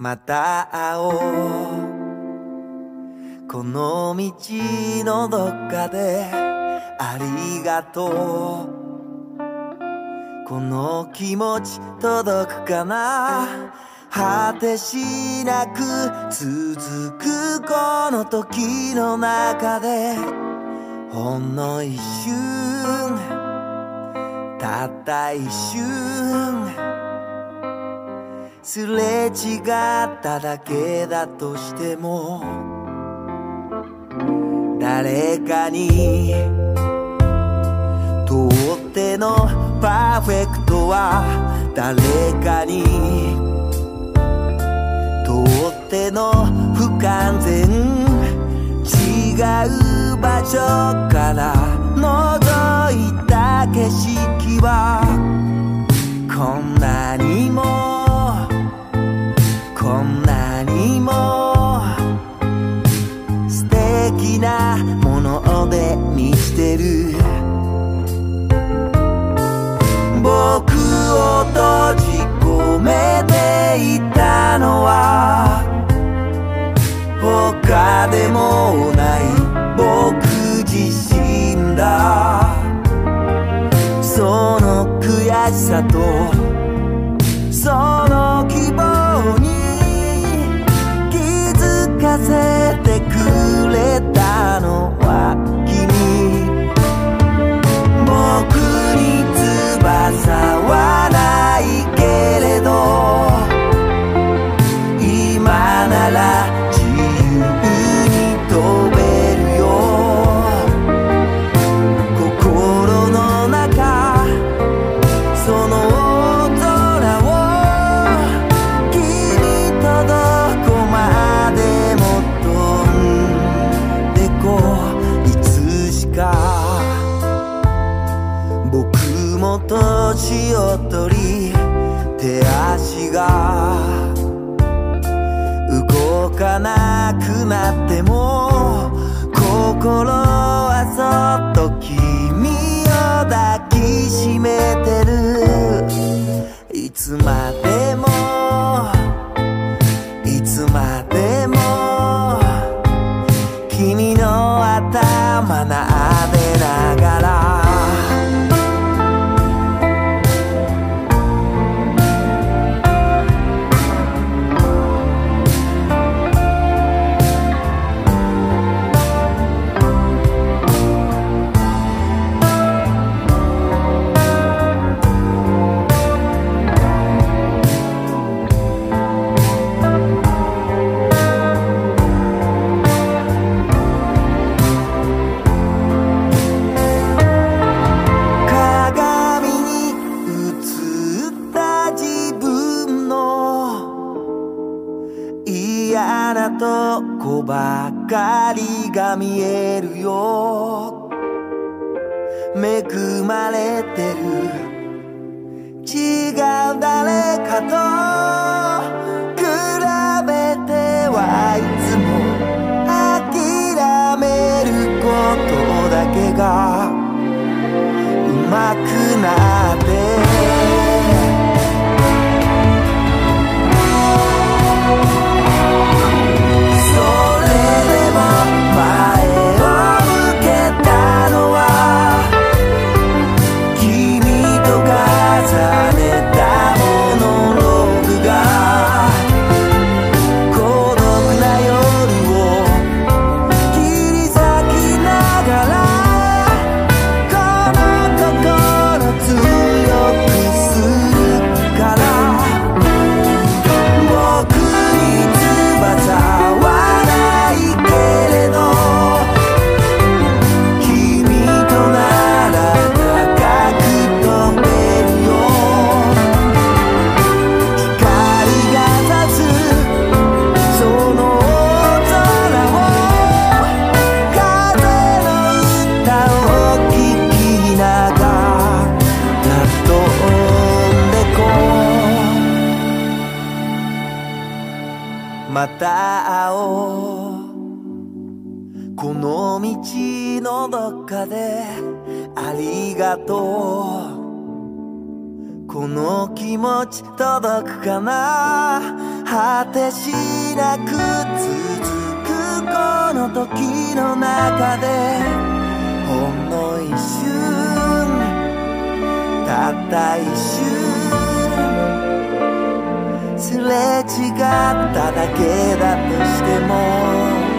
また会おう。この道のどっかでありがとう。この気持ち届くかな。果てしなく続くこの時の中で。ほんの一瞬。たった一瞬。すれ違っただけだとしても誰かにとってのパーフェクトは誰かにとっての不完全違う場所から覗いた景色はこんなにもこんなにも素敵なもので満ちてる。僕を閉じ込めていたのは他でもない僕自身だ。その悔しさとその希望にかせてくれたのは君。僕に翼年を取り手足が動かなくなっても心はそっと君を抱きしめてる。いつまでばかりが見えるよ。恵まれてる。違う誰かと。比べてはいつも諦めることだけがうまくなってまた会おう。この道のどっかでありがとう。この気持ち届くかな。果てしなく続くこの時の中で。ほんの一瞬。たった一瞬。れ違っただけだとしても